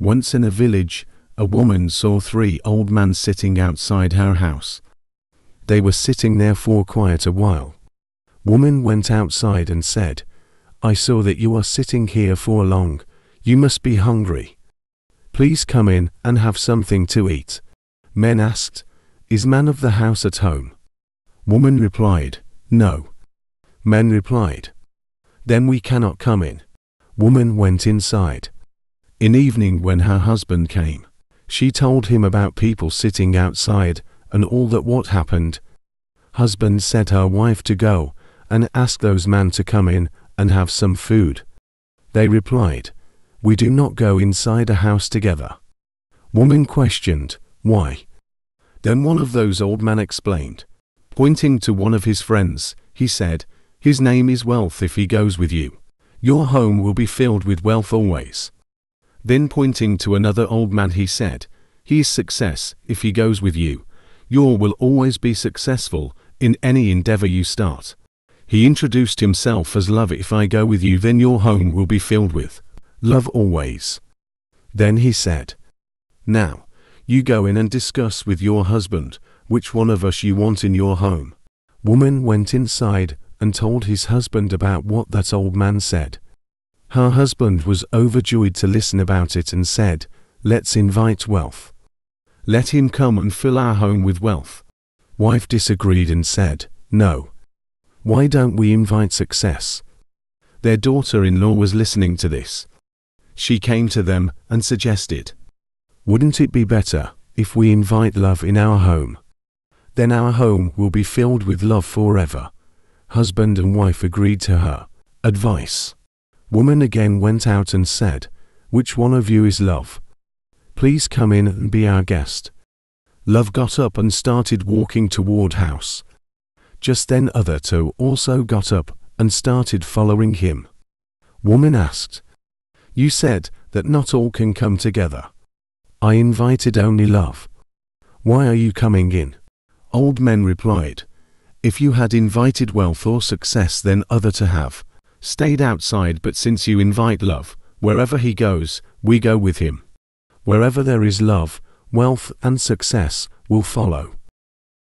Once in a village, a woman saw three old men sitting outside her house. They were sitting there for quite a while. Woman went outside and said, I saw that you are sitting here for long. You must be hungry. Please come in and have something to eat. Men asked, Is man of the house at home? Woman replied, No. Men replied, Then we cannot come in. Woman went inside. In evening when her husband came, she told him about people sitting outside and all that what happened. Husband said her wife to go and ask those men to come in and have some food. They replied, We do not go inside a house together. Woman questioned, Why? Then one of those old men explained. Pointing to one of his friends, he said, His name is Wealth if he goes with you. Your home will be filled with wealth always. Then pointing to another old man he said, He is success if he goes with you. You will always be successful in any endeavor you start. He introduced himself as love if I go with you then your home will be filled with love always. Then he said, Now, you go in and discuss with your husband which one of us you want in your home. Woman went inside and told his husband about what that old man said. Her husband was overjoyed to listen about it and said, Let's invite wealth. Let him come and fill our home with wealth. Wife disagreed and said, No. Why don't we invite success? Their daughter-in-law was listening to this. She came to them and suggested, Wouldn't it be better if we invite love in our home? Then our home will be filled with love forever. Husband and wife agreed to her advice. Woman again went out and said, Which one of you is love? Please come in and be our guest. Love got up and started walking toward house. Just then other two also got up and started following him. Woman asked, You said that not all can come together. I invited only love. Why are you coming in? Old men replied, If you had invited wealth or success then other to have stayed outside but since you invite love, wherever he goes, we go with him. Wherever there is love, wealth and success will follow.